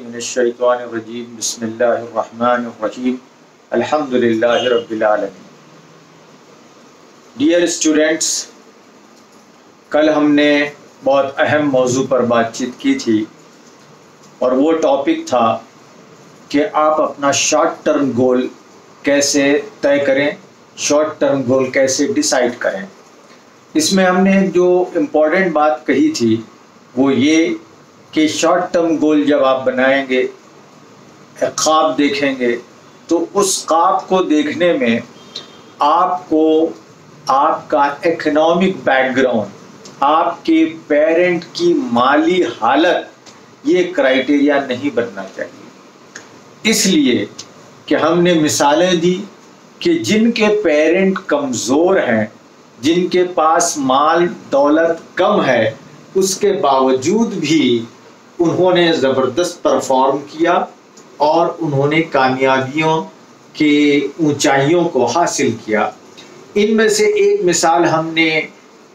मिनश्शैतानिर्रजीम बिस्मिल्लाहिर्रहमानिर्रहीम अल्हम्दुलिल्लाहि रब्बिल आलमीन डियर स्टूडेंट्स कल हमने बहुत अहम मौजू पर बातचीत की थी और वो टॉपिक था कि आप अपना शॉर्ट टर्म गोल कैसे तय करें शॉर्ट टर्म गोल कैसे डिसाइड करें। इसमें हमने जो इम्पोर्टेंट बात कही थी, वो ये कि शॉर्ट टर्म गोल जब आप बनाएँगे, ख्वाब देखेंगे तो उस ख्वाब को देखने में आपको आपका इकोनॉमिक बैकग्राउंड आपके पेरेंट की माली हालत, ये क्राइटेरिया नहीं बनना चाहिए। इसलिए कि हमने मिसालें दी कि जिनके पेरेंट कमज़ोर हैं, जिनके पास माल दौलत कम है, उसके बावजूद भी उन्होंने ज़बरदस्त परफॉर्म किया और उन्होंने कामयाबियों के ऊंचाइयों को हासिल किया। इनमें से एक मिसाल हमने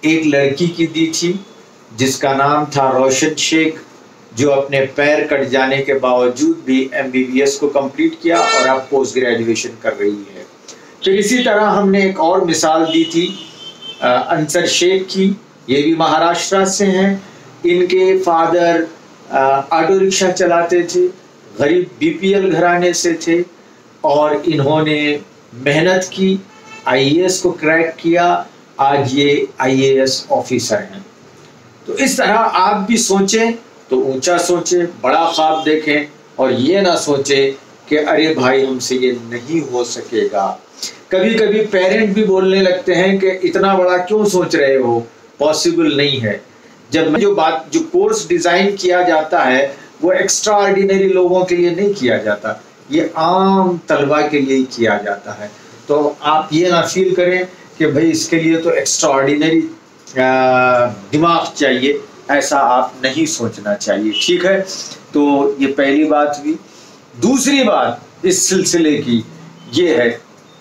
एक लड़की की दी थी, जिसका नाम था रोशन शेख, जो अपने पैर कट जाने के बावजूद भी एमबीबीएस को कंप्लीट किया और अब पोस्ट ग्रेजुएशन कर रही है। फिर इसी तरह हमने एक और मिसाल दी थी अंसर शेख की। ये भी महाराष्ट्र से हैं। इनके फादर ऑटो रिक्शा चलाते थे, गरीब बीपीएल घराने से थे और इन्होंने मेहनत की आईएएस को क्रैक किया, आज ये आईएएस ऑफिसर हैं। तो इस तरह आप भी सोचें तो ऊँचा सोचें, बड़ा ख्वाब देखें और ये ना सोचें कि अरे भाई हमसे ये नहीं हो सकेगा। कभी कभी पेरेंट भी बोलने लगते हैं कि इतना बड़ा क्यों सोच रहे हो? पॉसिबल नहीं है। जब जो बात, जो कोर्स डिज़ाइन किया जाता है, वो एक्स्ट्रा ऑर्डिनरी लोगों के लिए नहीं किया जाता, ये आम तलबा के लिए ही किया जाता है। तो आप ये ना फील करें कि भाई इसके लिए तो एक्स्ट्रा ऑर्डिनरी दिमाग चाहिए, ऐसा आप नहीं सोचना चाहिए, ठीक है? तो ये पहली बात हुई। दूसरी बात इस सिलसिले की ये है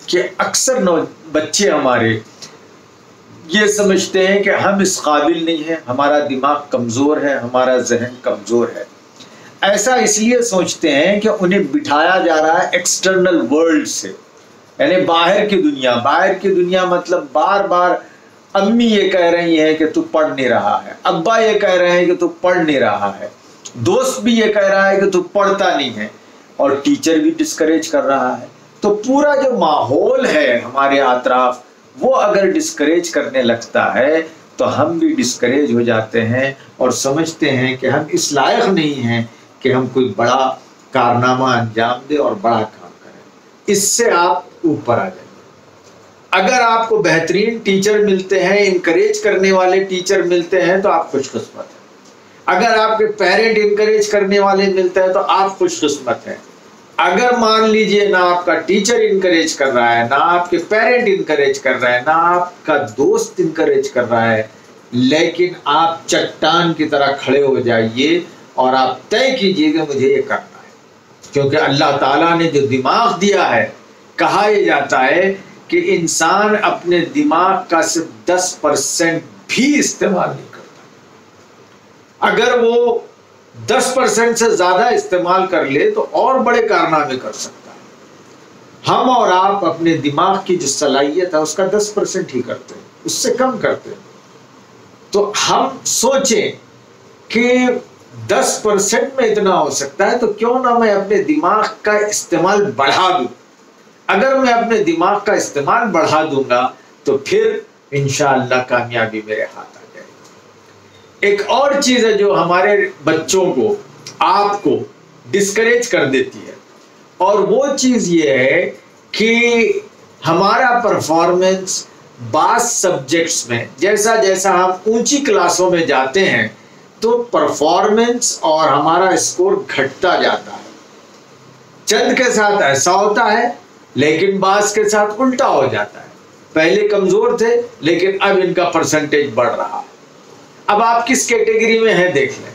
कि अक्सर नौ, बच्चे हमारे ये समझते हैं कि हम इस काबिल नहीं हैं, हमारा दिमाग कमज़ोर है, हमारा जहन कमज़ोर है। ऐसा इसलिए सोचते हैं कि उन्हें बिठाया जा रहा है एक्सटर्नल वर्ल्ड से। यानी बाहर की दुनिया, बाहर की दुनिया मतलब बार बार अम्मी ये कह रही है कि तू पढ़ नहीं रहा है, अब्बा ये कह रहे हैं कि तू पढ़ नहीं रहा है, दोस्त भी ये कह रहा है कि तू पढ़ता नहीं है और टीचर भी डिस्करेज कर रहा है। तो पूरा जो माहौल है हमारे अतराफ वो अगर डिस्करेज करने लगता है तो हम भी डिस्करेज हो जाते हैं और समझते हैं कि हम इस लायक नहीं हैं कि हम कोई बड़ा कारनामा अंजाम दे और बड़ा काम करें। इससे आप ऊपर आ जाए अगर आपको बेहतरीन टीचर मिलते हैं इनकरेज करने वाले टीचर मिलते हैं तो आप खुशकस्मत हैं। अगर आपके पेरेंट इनकरेज करने वाले मिलते हैं तो आप खुशकस्मत हैं। अगर मान लीजिए ना आपका टीचर इनकरेज कर रहा है, ना आपके पेरेंट इनकरेज कर रहा है, ना आपका दोस्त इनकरेज कर रहा है, लेकिन आप चट्टान की तरह खड़े हो जाइए और आप तय कीजिए कि मुझे ये करना है। क्योंकि अल्लाह ताला ने जो दिमाग दिया है, कहा यह जाता है कि इंसान अपने दिमाग का सिर्फ़ दस परसेंट भी इस्तेमाल नहीं करता। अगर वो दस परसेंट से ज़्यादा इस्तेमाल कर ले तो और बड़े कारनामे कर सकता है। हम और आप अपने दिमाग की जो सलाहियत है, उसका दस परसेंट ही करते हैं, उससे कम करते हैं। तो हम सोचें कि दस परसेंट में इतना हो सकता है तो क्यों ना मैं अपने दिमाग का इस्तेमाल बढ़ा दूँ? अगर मैं अपने दिमाग का इस्तेमाल बढ़ा दूँगा तो फिर इंशाला कामयाबी मेरे हाथ एक और चीज़ है जो हमारे बच्चों को, आपको डिस्करेज कर देती है। और वो चीज़ ये है कि हमारा परफॉर्मेंस बास सब्जेक्ट्स में, जैसा जैसा हम ऊँची क्लासों में जाते हैं तो परफॉर्मेंस और हमारा स्कोर घटता जाता है। चंद के साथ ऐसा होता है, लेकिन बास के साथ उल्टा हो जाता है। पहले कमज़ोर थे, लेकिन अब इनका परसेंटेज बढ़ रहा है। अब आप किस कैटेगरी में हैं, देख लें।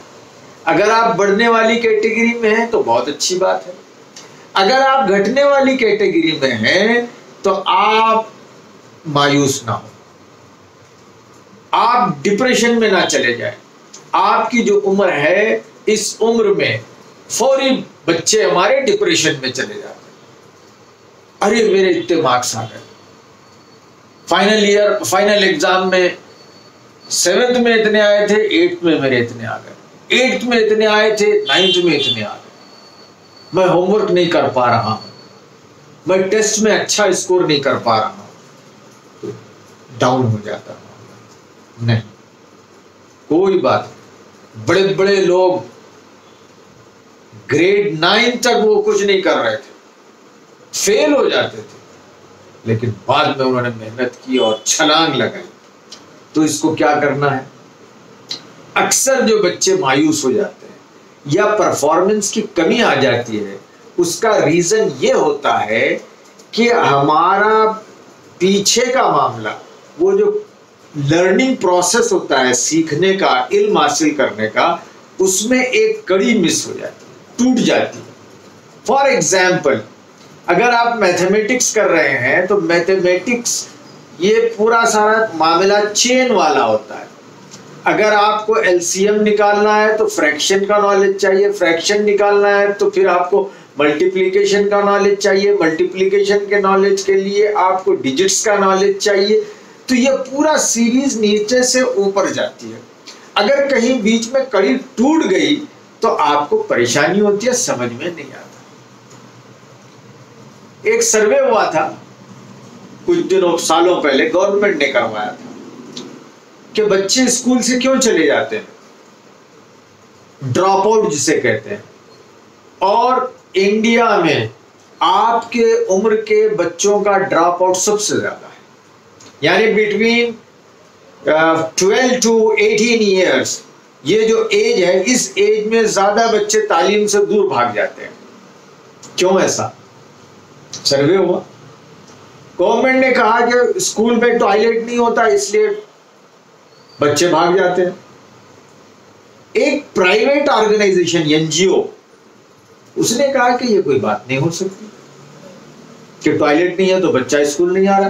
अगर आप बढ़ने वाली कैटेगरी में हैं तो बहुत अच्छी बात है। अगर आप घटने वाली कैटेगरी में हैं तो आप मायूस ना हो। आप डिप्रेशन में ना चले जाए। आपकी जो उम्र है, इस उम्र में फौरी बच्चे हमारे डिप्रेशन में चले जाते अरे मेरे इतने मार्क्स आ गए। फाइनल ईयर फाइनल एग्ज़ाम में सेवेंथ में इतने आए थे, एट्थ में मेरे इतने आ गए। एट्थ में इतने आए थे, नाइन्थ में इतने आ गए। मैं होमवर्क नहीं कर पा रहा हूँ। मैं टेस्ट में अच्छा स्कोर नहीं कर पा रहा हूँ। तो डाउन हो जाता हूँ। नहीं, कोई बात बड़े बड़े लोग ग्रेड नाइन तक वो कुछ नहीं कर रहे थे। फेल हो जाते थे। लेकिन बाद में उन्होंने मेहनत की और छलांग लगाई। तो इसको क्या करना है? अक्सर जो बच्चे मायूस हो जाते हैं या परफॉर्मेंस की कमी आ जाती है, उसका रीजन ये होता है कि हमारा पीछे का मामला, वो जो लर्निंग प्रोसेस होता है, सीखने का इल्म हासिल करने का, उसमें एक कड़ी मिस हो जाती है, टूट जाती है। फॉर एग्ज़ाम्पल अगर आप मैथमेटिक्स कर रहे हैं तो मैथमेटिक्स ये पूरा सारा मामला चेन वाला होता है। अगर आपको एलसीएम निकालना है तो फ्रैक्शन का नॉलेज चाहिए। फ्रैक्शन निकालना है तो फिर आपको मल्टीप्लीकेशन का नॉलेज चाहिए। मल्टीप्लीकेशन के नॉलेज के लिए आपको डिजिट्स का नॉलेज चाहिए। तो ये पूरा सीरीज़ नीचे से ऊपर जाती है। अगर कहीं बीच में कड़ी टूट गई तो आपको परेशानी होती है, समझ में नहीं आता। एक सर्वे हुआ था कुछ दिनों, सालों पहले गवर्नमेंट ने करवाया था कि बच्चे स्कूल से क्यों चले जाते हैं? ड्रॉप आउट जिसे कहते हैं। और इंडिया में आपके उम्र के बच्चों का ड्रॉप आउट सबसे ज़्यादा है। यानी between twelve to eighteen years ये जो एज है, इस एज में ज़्यादा बच्चे तालीम से दूर भाग जाते हैं। क्यों ऐसा? सर्वे हुआ। गवर्नमेंट ने कहा कि स्कूल में टॉयलेट नहीं होता, इसलिए बच्चे भाग जाते हैं। एक प्राइवेट ऑर्गेनाइजेशन, एनजीओ, उसने कहा कि ये कोई बात नहीं हो सकती। कि टॉयलेट नहीं है तो बच्चा स्कूल नहीं आ रहा।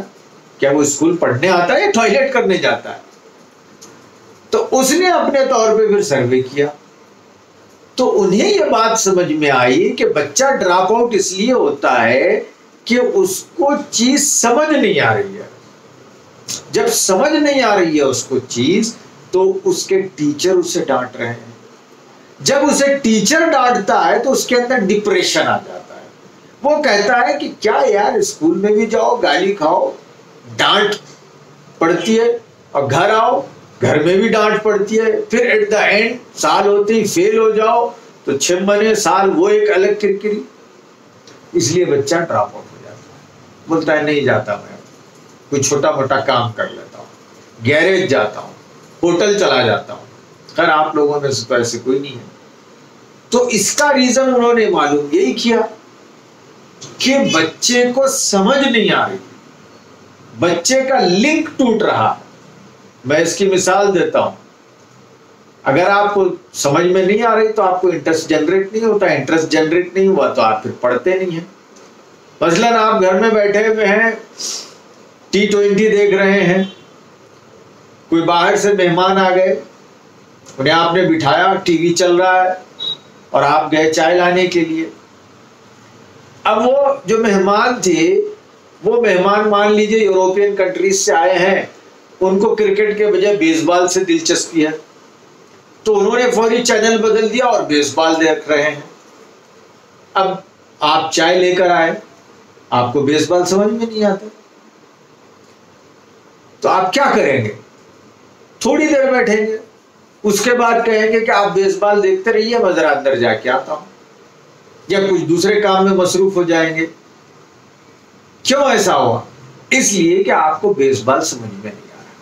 क्या वो स्कूल पढ़ने आता है या टॉयलेट करने जाता है? तो उसने अपने तौर पे फिर सर्वे किया। तो उन्हें यह बात समझ में आई कि बच्चा ड्रॉप आउट इसलिए होता है कि उसको चीज़ समझ नहीं आ रही है। जब समझ नहीं आ रही है उसको चीज़ तो उसके टीचर उसे डांट रहे हैं। जब उसे टीचर डांटता है तो उसके अंदर डिप्रेशन आ जाता है। वो कहता है कि क्या यार स्कूल में भी जाओ, गाली खाओ, डांट पड़ती है, और घर आओ, घर में भी डांट पड़ती है। फिर एट द एंड साल होते ही फेल हो जाओ तो छह महीने साल वो एक अलग किरकिरी। इसलिए बच्चा ड्रॉप आउट बोलता है, नहीं जाता मैं। कोई छोटा मोटा काम कर लेता हूँ। गैरेज जाता हूँ। होटल चला जाता हूँ। खैर, आप लोगों में से तो ऐसे कोई नहीं है। तो इसका रीजन उन्होंने मालूम, यही किया कि बच्चे को समझ नहीं आ रही। बच्चे का लिंक टूट रहा। मैं इसकी मिसाल देता हूँ। अगर आपको समझ में नहीं आ रही तो आपको इंटरेस्ट जनरेट नहीं होता। इंटरेस्ट जनरेट नहीं हुआ तो आप फिर पढ़ते नहीं है। मसलन आप घर में बैठे हुए हैं टी ट्वेंटी देख रहे हैं, कोई बाहर से मेहमान आ गए, उन्हें आपने बिठाया टीवी चल रहा है, और आप गए चाय लाने के लिए। अब वो जो मेहमान थे, वो मेहमान मान लीजिए यूरोपियन कंट्रीज़ से आए हैं, उनको क्रिकेट के बजाय बेसबॉल से दिलचस्पी है। तो उन्होंने फौरी चैनल बदल दिया और बेसबॉल देख रहे हैं। अब आप चाय लेकर आए। आपको बेसबॉल समझ में नहीं आता। तो आप क्या करेंगे? थोड़ी देर बैठेंगे, उसके बाद कहेंगे कि आप बेसबॉल देखते रहिए, मैं जरा अंदर जाके आता हूँ। या कुछ दूसरे काम में मसरूफ हो जाएँगे। क्यों ऐसा हुआ? इसलिए कि आपको बेसबॉल समझ में नहीं आ रहा।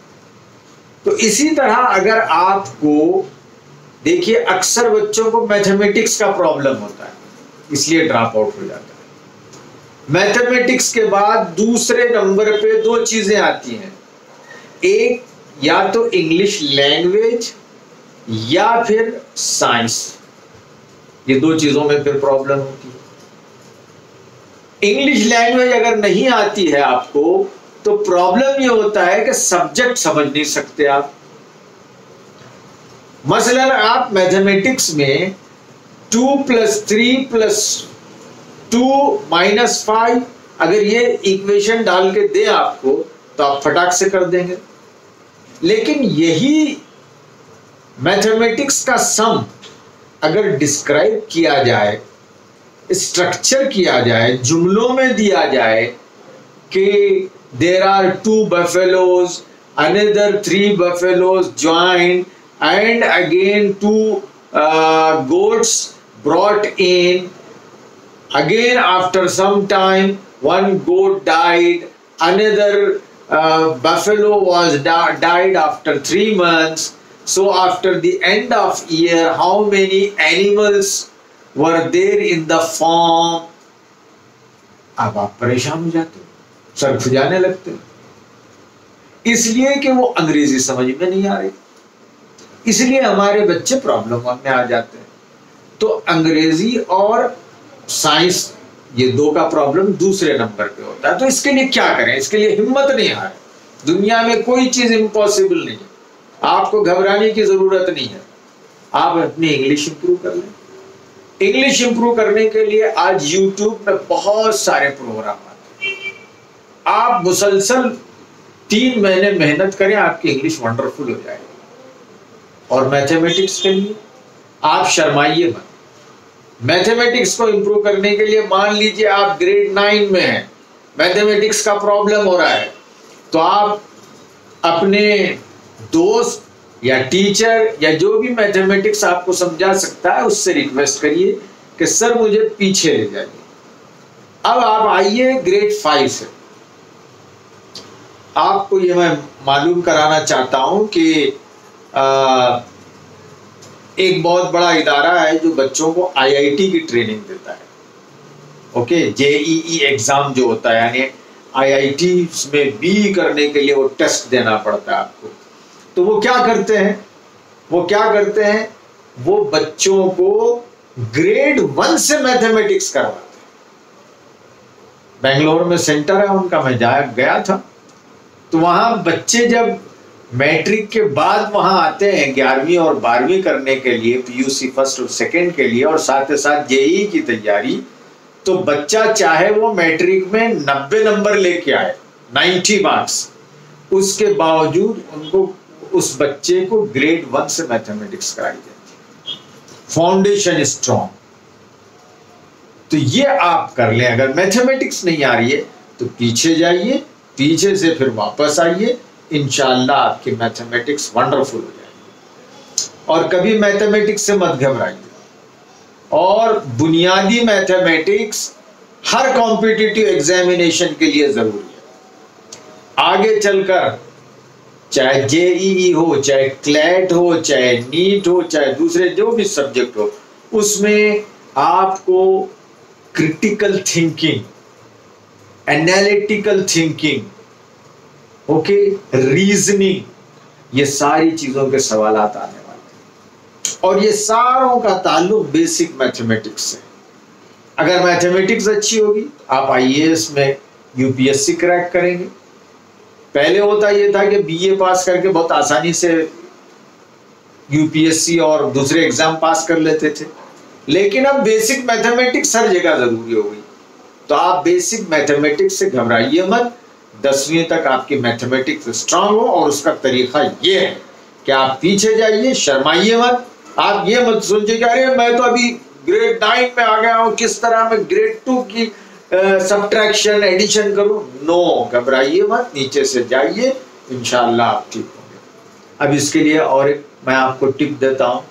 तो इसी तरह अगर आपको, देखिए, अक्सर बच्चों को मैथमेटिक्स का प्रॉब्लम होता है, इसलिए ड्रॉप आउट हो जाता है। मैथमेटिक्स के बाद दूसरे नंबर पे दो चीज़ें आती हैं। एक, या तो इंग्लिश लैंग्वेज, या फिर साइंस। ये दो चीज़ों में फिर प्रॉब्लम होती है। इंग्लिश लैंग्वेज अगर नहीं आती है आपको तो प्रॉब्लम ये होता है कि सब्जेक्ट समझ नहीं सकते आप। मसलन आप मैथमेटिक्स में two plus three plus two minus five, अगर ये इक्वेशन डाल के दे आपको तो आप फटाक से कर देंगे। लेकिन यही मैथमेटिक्स का सम अगर डिस्क्राइब किया जाए, स्ट्रक्चर किया जाए, जुमलों में दिया जाए कि there are two buffaloes another three buffaloes join and again two goats brought in again after some time one goat died, another uh, buffalo was di died after three months. So after the end of year, how many animals were there in the farm? अब आप परेशान हो जाते हो sir खुजाने लगते हो इसलिए कि वो अंग्रेज़ी समझ में नहीं आ रही इसलिए प्रॉब्लम में आ जाते हैं तो अंग्रेज़ी और साइंस, ये दो का प्रॉब्लम दूसरे नंबर पे होता है। तो इसके लिए क्या करें? इसके लिए हिम्मत नहीं रही दुनिया में कोई चीज़ इंपॉसिबल नहीं है। आपको घबराने की ज़रूरत नहीं है। आप अपनी इंग्लिश इंप्रूव कर लें। इंग्लिश इंप्रूव करने के लिए आज यूट्यूब में बहुत सारे प्रोग्राम आते हैं। आप मुसलसल तीन महीने मेहनत करें, आपकी इंग्लिश वंडरफुल हो जाएगी। और मैथमेटिक्स के लिए आप शर्माइए मत। मैथमेटिक्स को इंप्रूव करने के लिए मान लीजिए आप ग्रेड नाइन में हैं। मैथमेटिक्स का प्रॉब्लम हो रहा है। तो आप अपने दोस्त या टीचर या जो भी मैथमेटिक्स आपको समझा सकता है उससे रिक्वेस्ट करिए कि सर मुझे पीछे ले जाइए। अब आप आइए ग्रेड फाइव से। आपको ये मैं मालूम कराना चाहता हूँ कि आ, एक बहुत बड़ा इदारा है जो बच्चों को आईआईटी की ट्रेनिंग देता है। ओके जेईई एग्ज़ाम जो होता है, यानी आईआईटी में बी करने के लिए वो टेस्ट देना पड़ता है आपको। तो वो क्या करते हैं? वो क्या करते हैं? वो बच्चों को ग्रेड वन से मैथमेटिक्स करवाते हैं। बेंगलोर में सेंटर है उनका, मैं जा, गया था। तो वहाँ बच्चे जब मैट्रिक के बाद वहाँ आते हैं ग्यारहवीं और बारहवीं करने के लिए पीयूसी फ़र्स्ट और सेकंड के लिए, और साथ ही साथ जेई की तैयारी। तो बच्चा चाहे वो मैट्रिक में नब्बे नंबर लेके आए, नाइन्टी मार्क्स, उसके बावजूद उनको, उस बच्चे को ग्रेड वन से मैथमेटिक्स कराई जाती है फाउंडेशन स्ट्रॉन्ग तो ये आप कर लें, अगर मैथमेटिक्स नहीं आ रही है तो पीछे जाइए, पीछे से फिर वापस आइए इनशाला आपकी मैथमेटिक्स वंडरफुल हो जाएगी। और कभी मैथमेटिक्स से मत घबराइए। और बुनियादी मैथमेटिक्स हर कॉम्पिटिटिव एग्जामिनेशन के लिए ज़रूरी है। आगे चलकर, चाहे जेईई हो, चाहे क्लैट हो, चाहे नीट हो, चाहे दूसरे जो भी सब्जेक्ट हो, उसमें आपको critical thinking analytical thinking okay reasoning ये सारी चीज़ों के सवाल आने वाले और ये सारों का ताल्लुक बेसिक मैथमेटिक्स से। अगर मैथमेटिक्स अच्छी होगी, आप आईएएस में यूपीएससी क्रैक करेंगे। पहले होता ये था कि बीए पास करके बहुत आसानी से यूपीएससी और दूसरे एग्ज़ाम पास कर लेते थे। लेकिन अब बेसिक मैथमेटिक्स हर जगह ज़रूरी हो गई। तो आप बेसिक मैथमेटिक्स से घबराइए मत। दसवीं तक आपकी मैथमेटिक्स स्ट्रांग हो और उसका तरीका ये है कि आप पीछे जाइए, शर्माइए मत। आप ये मत सोचिए कि अरे मैं तो अभी ग्रेड नाइन में आ गया हूँ, किस तरह मैं ग्रेड टू की सब्ट्रैक्शन एडिशन करूँ? नो घबराइए मत, नीचे से जाइए, इंशाल्लाह आप ठीक होंगे। अब इसके लिए और एक मैं आपको टिप देता हूँ।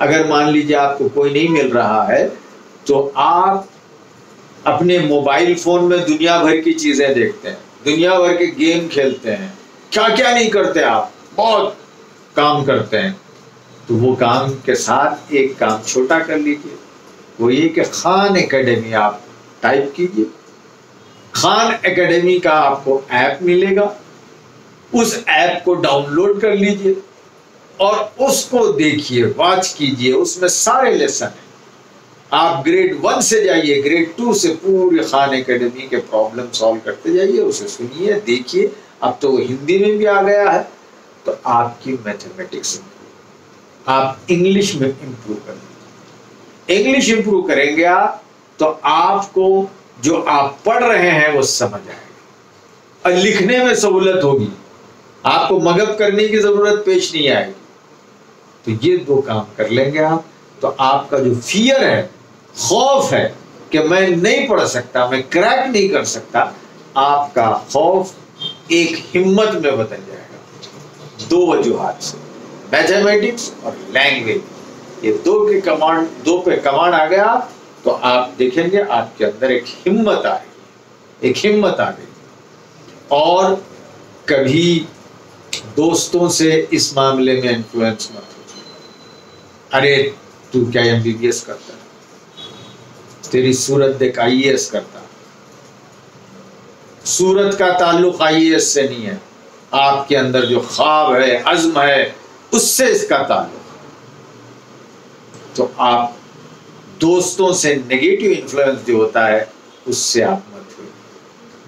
अगर मान लीजिए आपको कोई नहीं मिल रहा है तो आप अपने मोबाइल फ़ोन में दुनिया भर की चीज़ें देखते हैं। दुनिया भर के गेम खेलते हैं। क्या क्या नहीं करते आप? बहुत काम करते हैं। तो वो काम के साथ एक काम छोटा कर लीजिए। वो ये कि खान एकेडमी आप टाइप कीजिए। खान एकेडमी का आपको ऐप मिलेगा। उस ऐप को डाउनलोड कर लीजिए। और उसको देखिए वॉच कीजिए। उसमें सारे लेसन हैं। आप ग्रेड वन से जाइए ग्रेड टू से पूरे खान एकेडमी के प्रॉब्लम सॉल्व करते जाइए, उसे सुनिए, देखिए। अब तो वो हिंदी में भी आ गया है तो आपकी मैथमेटिक्स आप इंग्लिश में इंप्रूव कर इंग्लिश इंप्रूव करेंगे आप तो आपको जो आप पढ़ रहे हैं, वो समझ आएगा। और लिखने में सहूलत होगी। आपको मगब करने की ज़रूरत पेश नहीं आएगी। तो ये दो काम कर लेंगे आप। तो आपका जो फियर है खौफ है कि मैं नहीं पढ़ सकता, मैं क्रैक नहीं कर सकता, आपका खौफ एक हिम्मत में बदल जाएगा। दो वजूहत से मैथमेटिक्स और लैंग्वेज ये दो के कमांड दो पे कमांड आ गया तो आप देखेंगे आपके अंदर एक हिम्मत आएगी एक हिम्मत आ गई। और कभी दोस्तों से इस मामले में इन्फ्लुएंस मत हो अरे, तू क्या एमबीबीएस करता तेरी सूरत देख आई करता। सूरत का ताल्लुक आई से नहीं है। आपके अंदर जो ख्वाब है, अज़म है, उससे इसका ताल्लुक। तो आप दोस्तों से नेगेटिव इन्फ्लुएंस जो होता है, उससे आप मत हुए।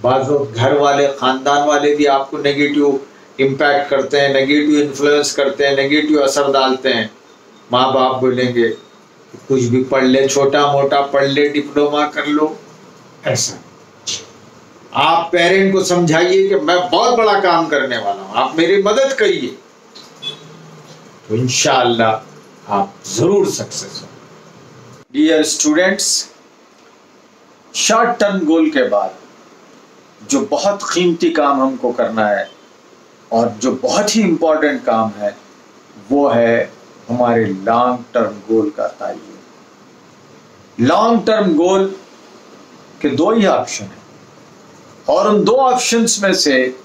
बाज घर वाले खानदान वाले भी आपको नेगेटिव इम्पैक्ट करते हैं नेगेटिव इन्फ्लुएंस करते हैं नेगेटिव असर डालते हैं। माँ बाप बोलेंगे कुछ भी पढ़ ले छोटा मोटा पढ़ ले डिप्लोमा कर लो। ऐसा। आप पेरेंट को समझाइए कि मैं बहुत बड़ा काम करने वाला हूँ। आप मेरी मदद करिए। तो इंशाला आप ज़रूर सक्सेस हो। Dear students short term goal के बाद जो बहुत कीमती काम हमको करना है और जो बहुत ही इंपॉर्टेंट काम है वो है हमारे लॉन्ग टर्म गोल का तयन लॉन्ग टर्म गोल के दो ही ऑप्शन है। और उन दो ऑप्शंस में से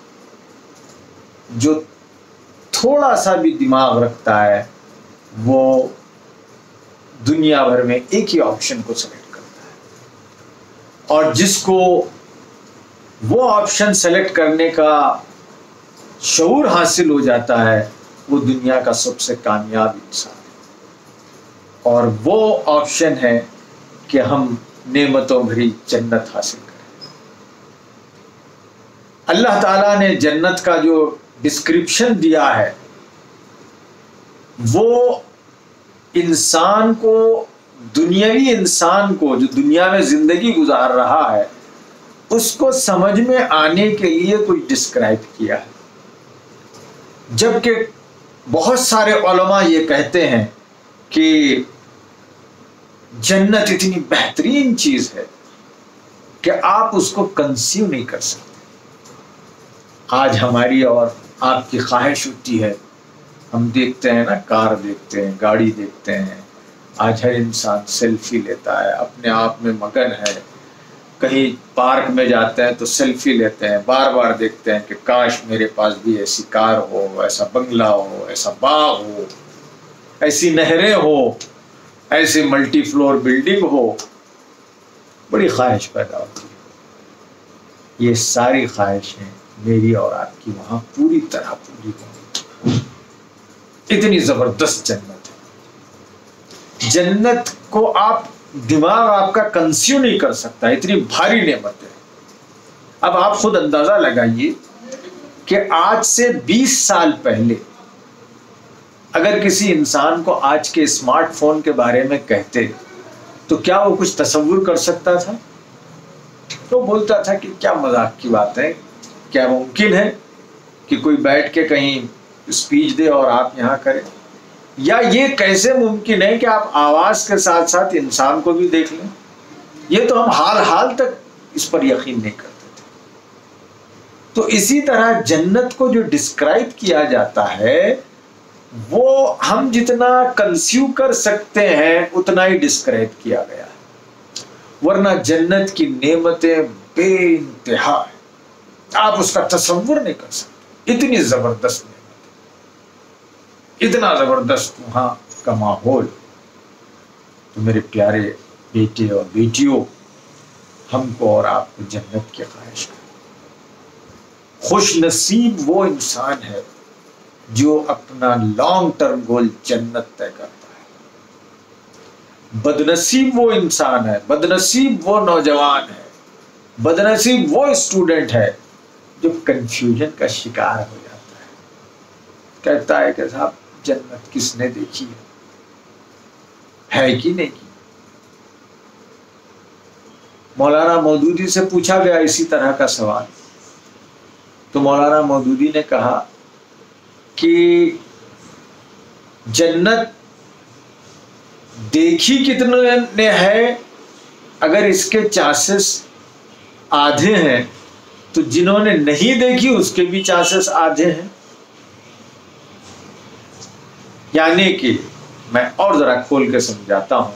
जो थोड़ा सा भी दिमाग रखता है, वो दुनिया भर में एक ही ऑप्शन को सेलेक्ट करता है। और जिसको वो ऑप्शन सेलेक्ट करने का शूर हासिल हो जाता है वो दुनिया का सबसे कामयाब इंसान है। और वो ऑप्शन है कि हम नेमतों भरी जन्नत हासिल करें। अल्लाह ताला ने जन्नत का जो डिस्क्रिप्शन दिया है, वो इंसान को, दुनियावी इंसान को, जो दुनिया में ज़िंदगी गुजार रहा है, उसको समझ में आने के लिए कुछ डिस्क्राइब किया है। जबकि बहुत सारे ओलमा ये कहते हैं कि जन्नत इतनी बेहतरीन चीज़ है कि आप उसको कंस्यूम नहीं कर सकते। आज हमारी और आपकी ख्वाहिश होती है, हम देखते हैं ना, कार देखते हैं, गाड़ी देखते हैं, आज हर इंसान सेल्फी लेता है, अपने आप में मगन है कहीं पार्क में जाते हैं तो सेल्फी लेते हैं बार बार देखते हैं कि काश मेरे पास भी ऐसी कार हो, ऐसा बंगला हो, ऐसा बाग हो, ऐसी नहरें हो, ऐसी मल्टी फ्लोर बिल्डिंग हो। बड़ी ख्वाहिश पैदा होती है। ये सारी ख्वाहिशें मेरी और आपकी वहाँ पूरी तरह पूरी होंगी। इतनी ज़बरदस्त जन्नत है। जन्नत को आप दिमाग आपका कंस्यू नहीं कर सकता, इतनी भारी नेमत है। अब आप खुद अंदाज़ा लगाइए कि आज से 20 साल पहले अगर किसी इंसान को आज के स्मार्टफ़ोन के बारे में कहते तो क्या वो कुछ तस्वुर कर सकता था? तो बोलता था कि क्या मज़ाक की बात है, क्या मुमकिन है कि कोई बैठ के कहीं स्पीच दे और आप यहाँ करें। या ये कैसे मुमकिन है कि आप आवाज़ के साथ साथ इंसान को भी देख लें? ये तो हम हाल हाल तक इस पर यकीन नहीं करते थे। तो इसी तरह जन्नत को जो डिस्क्राइब किया जाता है, वो हम जितना कंस्यू कर सकते हैं, उतना ही डिस्क्राइब किया गया है। वरना जन्नत की नेमतें बेइंतहा आप उसका तस्वुर नहीं कर सकते। इतनी ज़बरदस्त इतना ज़बरदस्त वहाँ का माहौल। तो मेरे प्यारे बेटे और बेटियों, हमको और आपको जन्नत की ख्वाहिश है। खुश नसीब वो इंसान है जो अपना लॉन्ग टर्म गोल जन्नत तय करता है। बदनसीब वो इंसान है, बदनसीब वो नौजवान है, बदनसीब वो स्टूडेंट है जो कंफ्यूजन का शिकार हो जाता है। कहता है कि साहब जन्नत किसने देखी है? है कि नहीं? मौलाना मौदूदी से पूछा गया इसी तरह का सवाल। तो मौलाना मौदूदी ने कहा कि जन्नत देखी कितने ने है? अगर इसके चांसेस आधे हैं तो जिन्होंने नहीं देखी, उसके भी चांसेस आधे हैं। यानी कि मैं और जरा खोल के समझाता हूँ।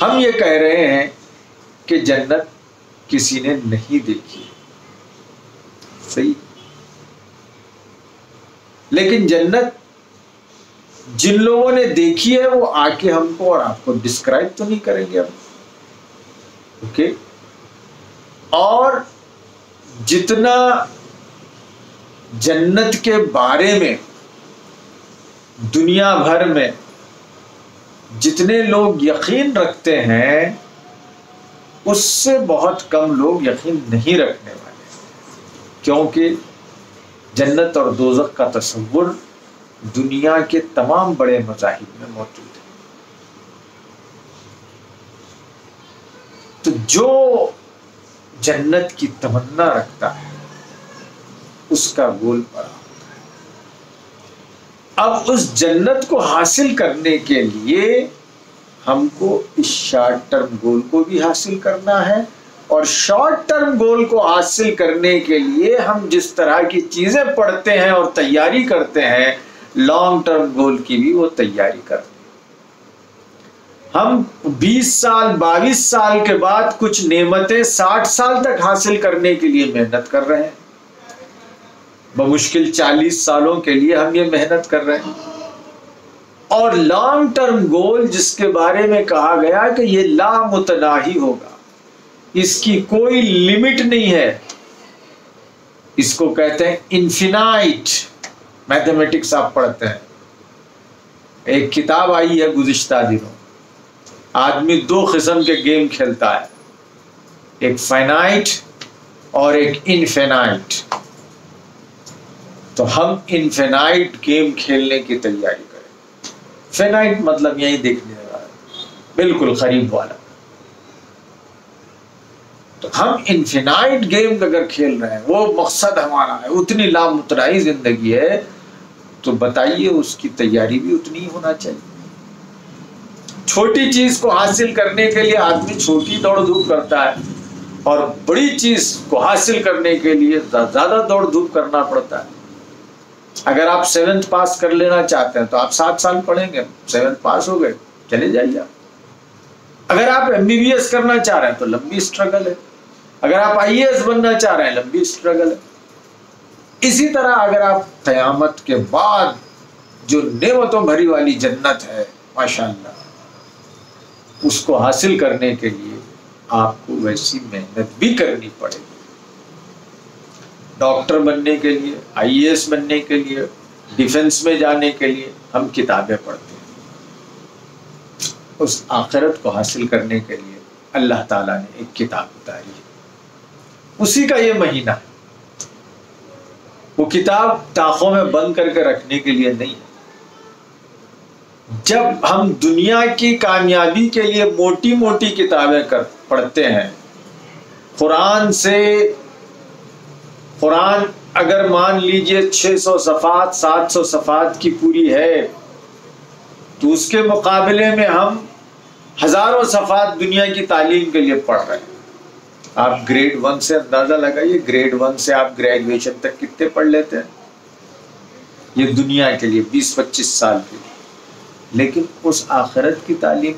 हम ये कह रहे हैं कि जन्नत किसी ने नहीं देखी। सही? लेकिन जन्नत जिन लोगों ने देखी है, वो आके हमको और आपको डिस्क्राइब तो नहीं करेंगे अब। ओके और जितना जन्नत के बारे में दुनिया भर में जितने लोग यकीन रखते हैं, उससे बहुत कम लोग यकीन नहीं रखने वाले। क्योंकि जन्नत और दोजक का तस्वुर दुनिया के तमाम बड़े मजाहिब में मौजूद है। तो जो जन्नत की तमन्ना रखता है, उसका गोल पड़ा अब उस जन्नत को हासिल करने के लिए हमको इस शॉर्ट टर्म गोल को भी हासिल करना है और शॉर्ट टर्म गोल को हासिल करने के लिए हम जिस तरह की चीज़ें पढ़ते हैं और तैयारी करते हैं लॉन्ग टर्म गोल की भी वो तैयारी करते हैं। हम 20 साल 22 साल के बाद कुछ नेमतें 60 साल तक हासिल करने के लिए मेहनत कर रहे हैं। बमुश्किल 40 सालों के लिए हम ये मेहनत कर रहे हैं। और लॉन्ग टर्म गोल जिसके बारे में कहा गया कि ये लामुतनाही होगा। इसकी कोई लिमिट नहीं है। इसको कहते हैं इन्फिनाइट मैथमेटिक्स आप पढ़ते हैं। एक किताब आई है गुजश्ता दिनों। आदमी दो किस्म के गेम खेलता है। एक फाइनाइट और एक इनफेनाइट तो हम इनफेनाइट गेम खेलने की तैयारी करें। फेनाइट मतलब यही देखने वाला बिल्कुल करीब वाला। तो हम इन्फिनाइट गेम अगर खेल रहे हैं, वो मकसद हमारा है, उतनी लामुतराई ज़िंदगी है तो बताइए उसकी तैयारी भी उतनी होना चाहिए। छोटी चीज़ को हासिल करने के लिए आदमी छोटी दौड़ धूप करता है, और बड़ी चीज़ को हासिल करने के लिए ज़्यादा दौड़ धूप करना पड़ता है। अगर आप सेवेंथ पास कर लेना चाहते हैं तो आप सात साल पढ़ेंगे। सेवेंथ पास हो गए, चले जाइए आप। अगर आप एमबीबीएस करना चाह रहे हैं तो लंबी स्ट्रगल है। अगर आप आईएएस बनना चाह रहे हैं, लंबी स्ट्रगल है। इसी तरह अगर आप कयामत के बाद जो नेमतों भरी वाली जन्नत है, माशाल्लाह, उसको हासिल करने के लिए आपको वैसी मेहनत भी करनी पड़ेगी। डॉक्टर बनने के लिए आईएएस बनने के लिए, डिफेंस में जाने के लिए हम किताबें पढ़ते हैं। उस आखिरत को हासिल करने के लिए अल्लाह ताला ने एक किताब उतारी है। उसी का ये महीना है। वो किताब ताखों में बंद करके रखने के लिए नहीं है। जब हम दुनिया की कामयाबी के लिए मोटी मोटी किताबें कर, पढ़ते हैं, कुरान से कुरान अगर मान लीजिए 600 सफ़ात 700 सफ़ात की पूरी है तो उसके मुकाबले में हम हज़ारों सफ़ात दुनिया की तालीम के लिए पढ़ रहे हैं। आप ग्रेड वन से अंदाज़ा लगाइए ग्रेड वन से आप ग्रेजुएशन तक कितने पढ़ लेते हैं? ये दुनिया के लिए 20-25 साल के लिए। लेकिन उस आखिरत की तालीम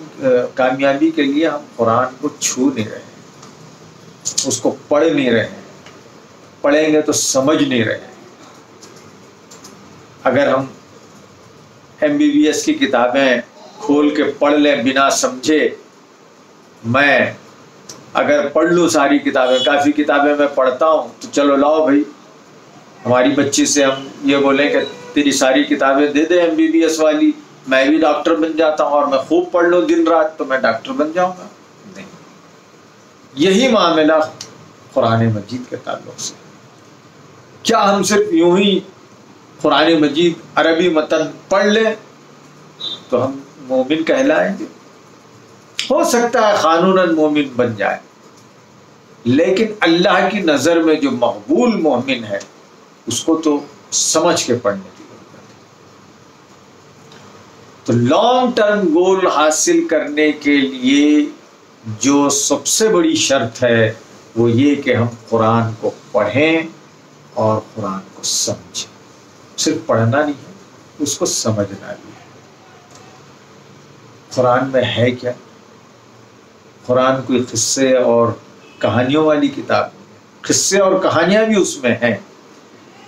कामयाबी के लिए हम कुरान को छू नहीं रहे उसको पढ़ नहीं रहे हैं। पढ़ेंगे तो समझ नहीं रहे। अगर हम एमबीबीएस की किताबें खोल के पढ़ लें बिना समझे, मैं अगर पढ़ लूँ सारी किताबें, काफ़ी किताबें मैं पढ़ता हूँ तो चलो लाओ भाई। हमारी बच्ची से हम ये बोलें कि तेरी सारी किताबें दे दे एमबीबीएस वाली, मैं भी डॉक्टर बन जाता हूँ और मैं खूब पढ़ लूँ दिन रात तो मैं डॉक्टर बन जाऊँगा। नहीं। यही मामला कुरान मजीद के ताल्लुक से। क्या हम सिर्फ़ यूँ ही कुरान मजीद, अरबी मतन पढ़ लें? तो हम मोमिन कहलाएँगे। हो सकता है कानून मोमिन बन जाए, लेकिन अल्लाह की नज़र में जो मकबूल मोमिन है, उसको तो समझ के पढ़ने की ज़रूरत है। तो लॉन्ग टर्म गोल हासिल करने के लिए जो सबसे बड़ी शर्त है, वो ये कि हम कुरान को पढ़ें और कुरान को समझें। सिर्फ़ पढ़ना नहीं है, उसको समझना भी है। कुरान में है क्या? कुरान कोई किस्से और कहानियों वाली किताब किस्से और कहानियाँ भी उसमें हैं,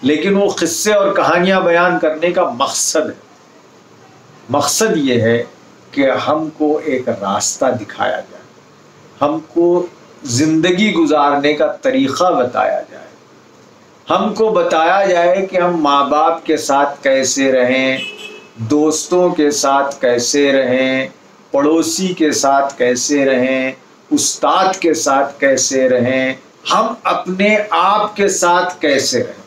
लेकिन वो किस्से और कहानियाँ बयान करने का मकसद है। मकसद ये है कि हमको एक रास्ता दिखाया जाए। हमको ज़िंदगी गुजारने का तरीक़ा बताया जाए। हमको बताया जाए कि हम माँ बाप के साथ कैसे रहें, दोस्तों के साथ कैसे रहें, पड़ोसी के साथ कैसे रहें, उस्ताद के साथ कैसे रहें, हम अपने आप के साथ कैसे रहें।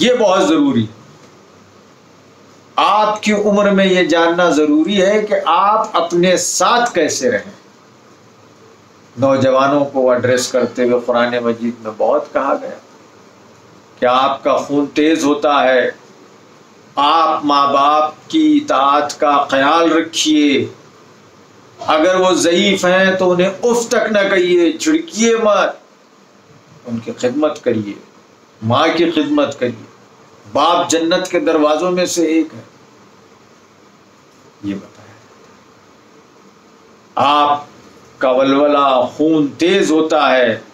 ये बहुत ज़रूरी है। आपकी उम्र में ये जानना ज़रूरी है कि आप अपने साथ कैसे रहें। नौजवानों को एड्रेस करते हुए कुरान मजीद में बहुत कहा गया। कि आपका खून तेज होता है। आप माँ बाप की इतात का ख्याल रखिए। अगर वो ज़यीफ़ हैं तो उन्हें उफ तक न कहिए, छिड़किए मत। उनकी खिदमत करिए। माँ की खिदमत करिए। बाप जन्नत के दरवाजों में से एक है। ये बताया आप का वलवला खून तेज होता है।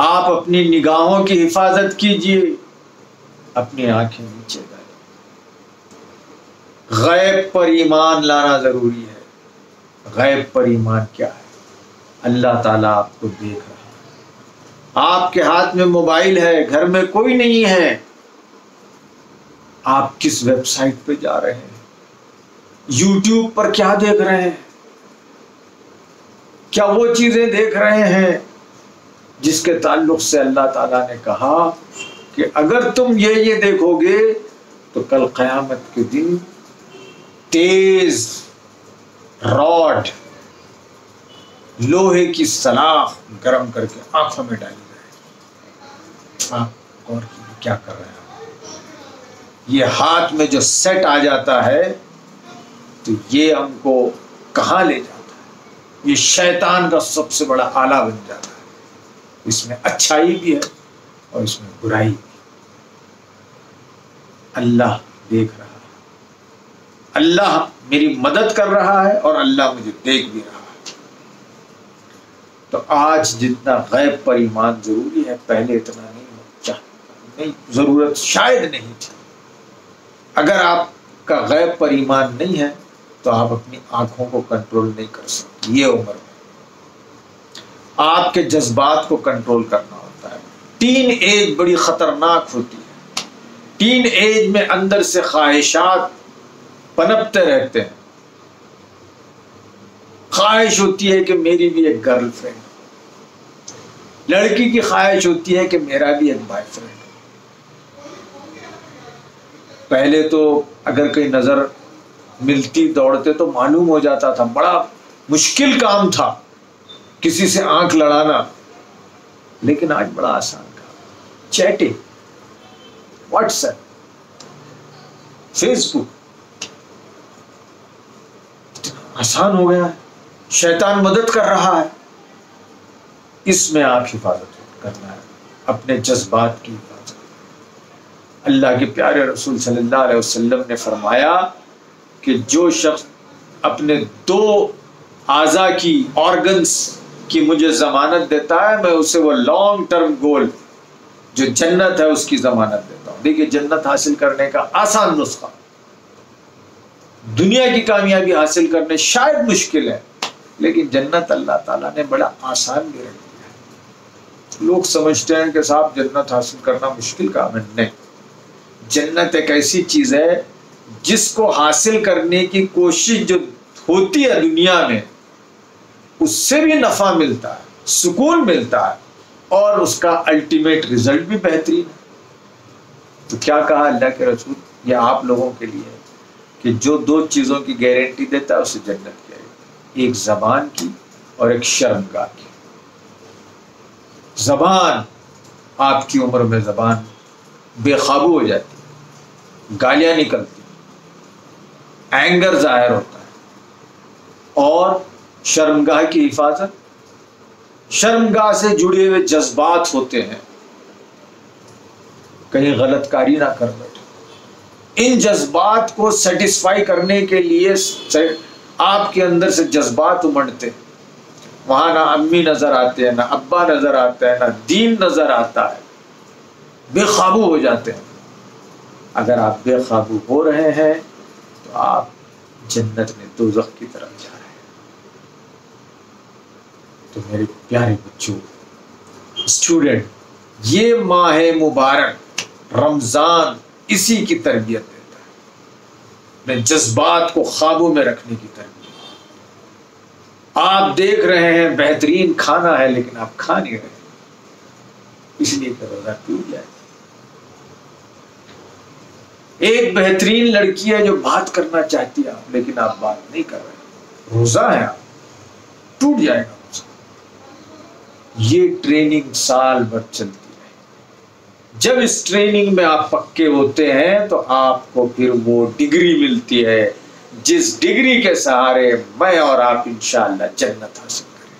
आप अपनी निगाहों की हिफाजत कीजिए, अपनी आँखें नीचे गैब पर ईमान लाना ज़रूरी है। गैब पर ईमान क्या है? अल्लाह ताला आपको देख रहा है। आपके हाथ में मोबाइल है, घर में कोई नहीं है। आप किस वेबसाइट पे जा रहे हैं? यूट्यूब पर क्या देख रहे हैं? क्या वो चीज़ें देख रहे हैं? जिसके ताल्लुक से अल्लाह ताला ने कहा कि अगर तुम ये ये देखोगे तो कल क़यामत के दिन तेज रॉड, लोहे की सलाख गर्म करके आँखों में डाली जाए आप और क्या कर रहे हैं ये हाथ में जो सेट आ जाता है तो ये हमको कहाँ ले जाता है? ये शैतान का सबसे बड़ा आला बन जाता है। इसमें अच्छाई भी है और इसमें बुराई भी अल्लाह देख रहा है। अल्लाह मेरी मदद कर रहा है और अल्लाह मुझे देख भी रहा है। तो आज जितना गैब पर ईमान ज़रूरी है, पहले इतना नहीं हो नहीं, ज़रूरत शायद नहीं थी। अगर आपका गैब पर ईमान नहीं है तो आप अपनी आँखों को कंट्रोल नहीं कर सकते। ये उम्र में आपके जज्बात को कंट्रोल करना होता है। टीन एज बड़ी खतरनाक होती है। टीन एज में अंदर से ख्वाहिशात पनपते रहते हैं। ख्वाहिश होती है कि मेरी भी एक गर्लफ्रेंड लड़की की ख्वाहिश होती है कि मेरा भी एक बॉयफ्रेंड पहले तो अगर कहीं नज़र मिलती, दौड़ते तो मालूम हो जाता था। बड़ा मुश्किल काम था। किसी से आँख लड़ाना। लेकिन आज बड़ा आसान काम। चैटिंग। व्हाट्सएप। फेसबुक। आसान हो गया। है शैतान मदद कर रहा है। इसमें आप हिफाजत करना है। अपने जज्बात की हिफाजत। अल्लाह के प्यारे रसूल सल्लल्लाहु अलैहि वसल्लम ने फरमाया कि जो शख्स अपने दो आज़ा की ऑर्गन्स की मुझे ज़मानत देता है, मैं उसे वो लॉन्ग टर्म गोल जो जन्नत है, उसकी ज़मानत देता हूँ। देखिए, जन्नत हासिल करने का आसान नुस्खा। दुनिया की कामयाबी हासिल करने शायद मुश्किल है, लेकिन जन्नत अल्लाह ताला ने बड़ा आसान भी रख दिया है। लोग समझते हैं कि साहब, जन्नत हासिल करना मुश्किल काम है। नहीं। जन्नत एक ऐसी चीज़ है जिसको हासिल करने की कोशिश जो होती है दुनिया में उससे भी नफ़ा मिलता है, सुकून मिलता है, और उसका अल्टीमेट रिज़ल्ट भी बेहतरीन है। तो क्या कहा अल्लाह के रसूल? ये आप लोगों के लिए कि जो दो चीज़ों की गारंटी देता है, उसे जन्नत की एक जबान की और एक शर्मगाह की जबान, आपकी उम्र में जबान बेकाबू हो जाती गालियाँ निकलती एंगर ज़ाहिर होता है, और शर्मगाह की हिफाजत, शर्मगाह से जुड़े हुए जज्बात होते हैं। कहीं गलतकारी ना कर बैठे। इन जज्बात को सेटिस्फाई करने के लिए आपके अंदर से जज्बात उमड़ते वहाँ ना अम्मी नज़र आते हैं, ना अब्बा नज़र आते हैं, ना दीन नज़र आता है। बेकाबू हो जाते हैं। अगर आप बेकाबू हो रहे हैं तो आप जन्नत में दोजख की तरफ़ जा रहे हैं। तो मेरे प्यारे बच्चों स्टूडेंट ये माह मुबारक रमज़ान इसी की तरबियत देता है। अपने जज्बात को काबू में रखने की तरबियत आप देख रहे हैं, बेहतरीन खाना है, लेकिन आप खा नहीं रहे। इसलिए रोजा टूट जाए। एक बेहतरीन लड़की है जो बात करना चाहती है आप, लेकिन आप बात नहीं कर रहे। रोजा है आप, टूट जाएगा। ये ट्रेनिंग साल भर चलती है जब इस ट्रेनिंग में आप पक्के होते हैं तो आपको फिर वो डिग्री मिलती है। जिस डिग्री के सहारे मैं और आप इंशाल्लाह जन्नत हासिल करें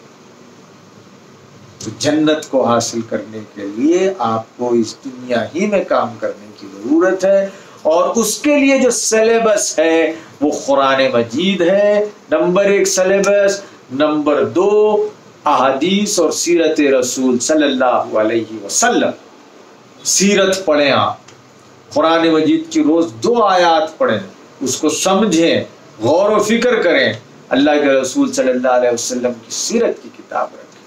तो जन्नत को हासिल करने के लिए आपको इस दुनिया ही में काम करने की ज़रूरत है। और उसके लिए जो सिलेबस है, वो कुरान मजीद है। नंबर एक सिलेबस नंबर दो अहादीस और सीरत रसूल सल्लल्लाहु अलैहि वसल्लम। सीरत पढ़ें आप। कुरान मजीद की रोज दो आयात पढ़ें। उसको समझें, गौर व फ़िक्र करें। अल्लाह के रसूल सल्लल्लाहु अलैहि वसल्लम की सीरत की किताब रखें।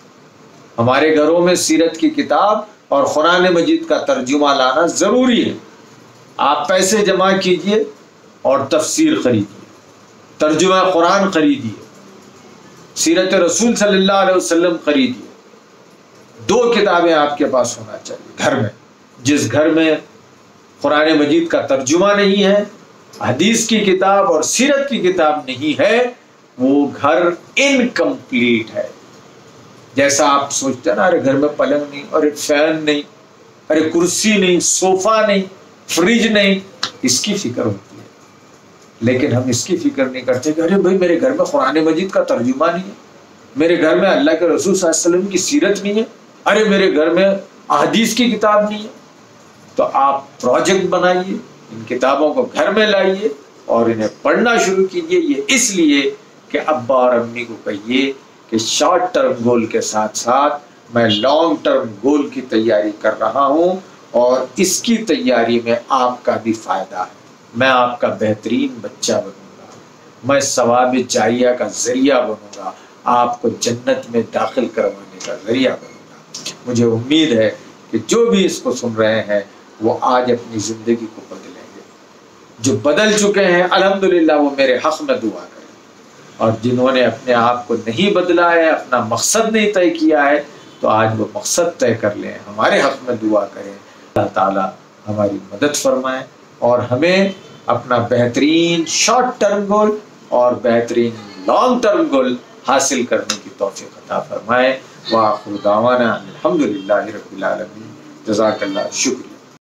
हमारे घरों में सीरत की किताब और कुरान मजीद का तर्जुमा लाना ज़रूरी है। आप पैसे जमा कीजिए और तफसीर खरीदिए। तर्जुमा कुरान खरीदिए। सीरत रसूल सल्लल्लाहु अलैहि वसल्लम खरीदिए दो किताबें आपके पास होना चाहिए, घर में। जिस घर में कुरान मजीद का तर्जुमा नहीं है, हदीस की किताब और सीरत की किताब नहीं है, वो घर इनकम्प्लीट है। जैसा आप सोचते हैं ना, अरे घर में पलंग नहीं, अरे फ़ैन नहीं, अरे कुर्सी नहीं, सोफा नहीं, फ्रिज नहीं, इसकी फ़िक्र होती लेकिन हम इसकी फ़िक्र नहीं करते कि अरे भाई, मेरे घर में कुरान मजीद का तर्जुमा नहीं है। मेरे घर में अल्लाह के रसूल वसल्लम की सीरत नहीं है। अरे मेरे घर में अहदीस की किताब नहीं है। तो आप प्रोजेक्ट बनाइए, इन किताबों को घर में लाइए और इन्हें पढ़ना शुरू कीजिए। ये इसलिए कि अब्बा और अम्मी को कहिए कि शॉर्ट टर्म गोल के साथ साथ मैं लॉन्ग टर्म गोल की तैयारी कर रहा हूँ और इसकी तैयारी में आपका भी फ़ायदा है। मैं आपका बेहतरीन बच्चा बनूँगा। मैं सवाब जारिया का ज़रिया बनूँगा। आपको जन्नत में दाखिल करवाने का ज़रिया बनूँगा। मुझे उम्मीद है कि जो भी इसको सुन रहे हैं, वो आज अपनी ज़िंदगी को बदलेंगे। जो बदल चुके हैं, अल्हम्दुलिल्लाह वो मेरे हक में दुआ करें। और जिन्होंने अपने आप को नहीं बदला है, अपना मकसद नहीं तय किया है तो आज वो मकसद तय कर लें। हमारे हक में दुआ करें। अल्लाह ताला हमारी मदद फरमाए। और हमें अपना बेहतरीन शॉर्ट टर्म गोल और बेहतरीन लॉन्ग टर्म गोल हासिल करने की तोफ़ी अता फरमाए। वाखुदावाना अलहमदिल्ला रबीआलमी जजाकल्ला शुक्रिया।